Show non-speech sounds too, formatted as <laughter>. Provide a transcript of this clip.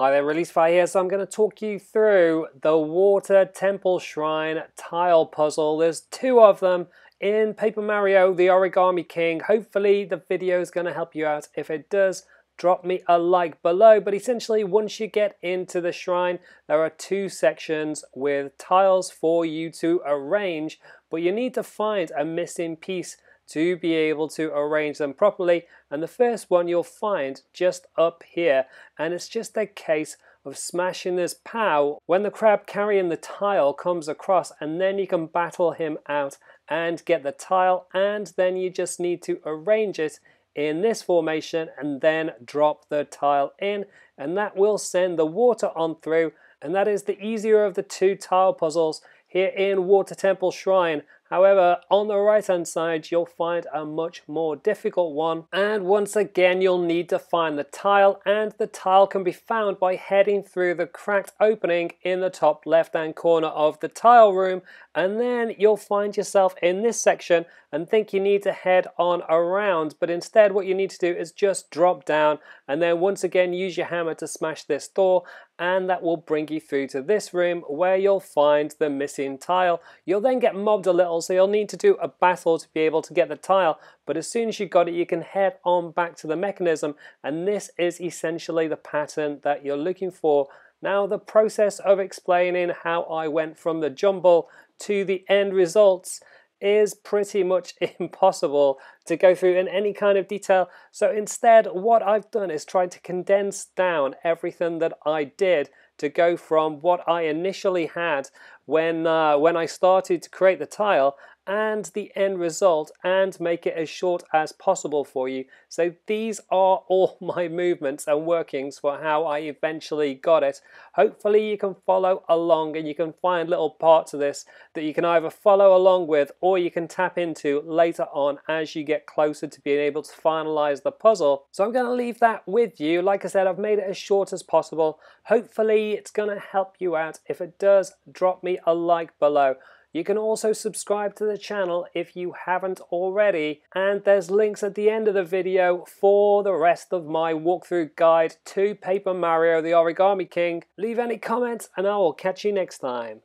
Hi there, Release Fire here. So I'm going to talk you through the Water Temple Shrine tile puzzle. There's two of them in Paper Mario The Origami King. Hopefully the video is going to help you out. If it does, drop me a like below. But essentially, once you get into the shrine, there are two sections with tiles for you to arrange, but you need to find a missing piece to be able to arrange them properly. And the first one you'll find just up here. And it's just a case of smashing this POW when the crab carrying the tile comes across and then you can battle him out and get the tile and then you just need to arrange it in this formation and then drop the tile in and that will send the water on through and that is the easier of the two tile puzzles here in Water Temple Shrine However, on the right hand side, you'll find a much more difficult one. And once again, you'll need to find the tile and the tile can be found by heading through the cracked opening in the top left hand corner of the tile room. And then you'll find yourself in this section and think you need to head on around. But instead, what you need to do is just drop down and then once again, use your hammer to smash this door and that will bring you through to this room where you'll find the missing tile. You'll then get mobbed a little so you'll need to do a battle to be able to get the tile, but as soon as you got it, you can head on back to the mechanism, and this is essentially the pattern that you're looking for. Now, the process of explaining how I went from the jumble to the end results is pretty much <laughs> impossible to go through in any kind of detail. So instead, what I've done is tried to condense down everything that I did to go from what I initially had when, uh, when I started to create the tile and the end result and make it as short as possible for you. So these are all <laughs> my movements and workings for how I eventually got it. Hopefully you can follow along and you can find little parts of this that you can either follow along with or you can tap into later on as you get closer to being able to finalize the puzzle. So I'm to leave that with you. Like I said, I've made it as short as possible. Hopefully it's to help you out. If it does, drop me a like below. You can also subscribe to the channel if you haven't already, and there's links at the end of the video for the rest of my walkthrough guide to Paper Mario the Origami King. Leave any comments and I will catch you next time.